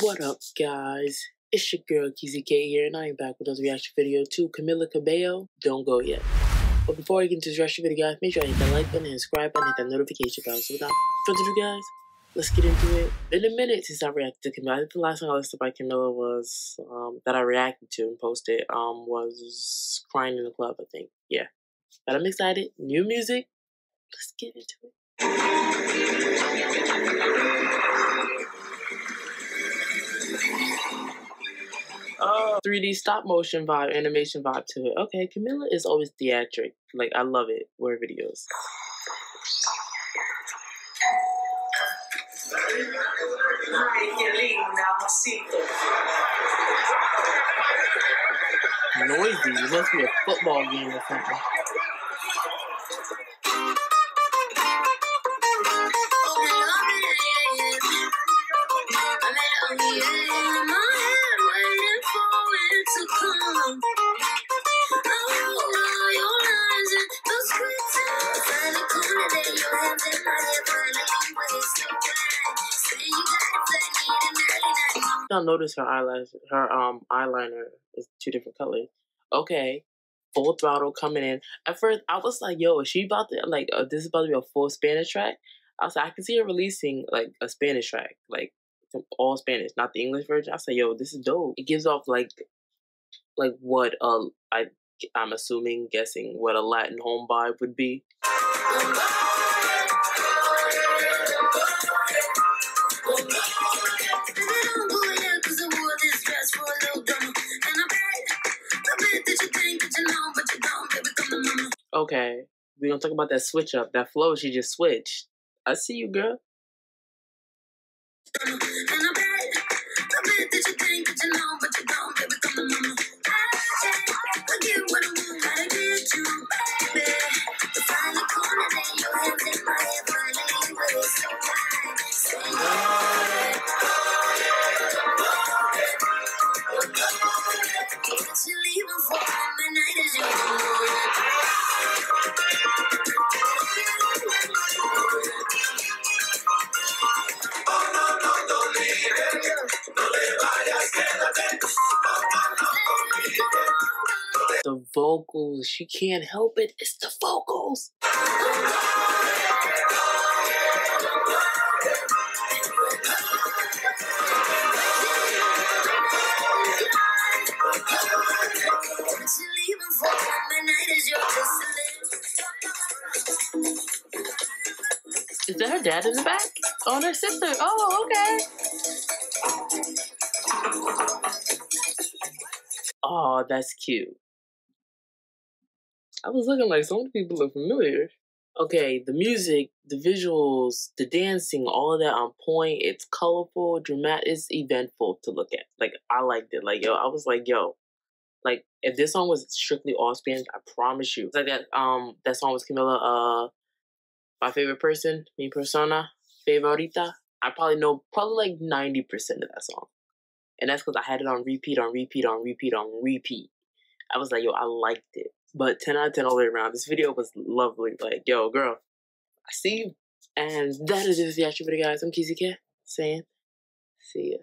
What up, guys? It's your girl, KeezyKay here, and I am back with another reaction video to Camila Cabello, Don't Go Yet. But before I get into this reaction video, guys, make sure I hit that like button and subscribe button and hit that notification bell. So without further ado, guys, let's get into it. In a minute since I reacted to Camila, the last time I listened by Camila was, um, that I reacted to and posted, um, was Crying in the Club, I think. Yeah. But I'm excited. New music. Let's get into it. Oh, 3D stop motion vibe, animation vibe to it. Okay, Camila is always theatric. Like, I love it. Word videos. Noisy. It must be a football game or something. Y'all notice her eyelash, her um eyeliner is two different colors. Okay, full throttle coming in. At first, I was like, "Yo, is she about to like? Uh, this is about to be a full Spanish track." I was like, I can see her releasing like a Spanish track, like all Spanish, not the English version. I said, "Yo, this is dope." It gives off like, like what uh I I'm assuming, guessing what a Latin home vibe would be. Okay, we gonna talk about that switch up, that flow she just switched. I see you, girl. The vocals, she can't help it. It's the vocals. Is that her dad in the back? Oh, and her sister. Oh, okay. Oh, that's cute. I was looking like so many people look familiar. Okay, the music, the visuals, the dancing, all of that on point. It's colorful, dramatic, it's eventful to look at. Like I liked it. Like yo, I was like, yo, like if this song was strictly all Spanish, I promise you. It's like that um that song was Camila uh my favorite person, mi persona, favorita. I probably know probably like 90% of that song. And that's because I had it on repeat, on repeat, on repeat, on repeat. I was like, yo, I liked it. But 10 out of 10 all the way around. This video was lovely. Like, yo, girl, I see you. And that is it for the actual video, guys. I'm KeezyKay saying, see ya.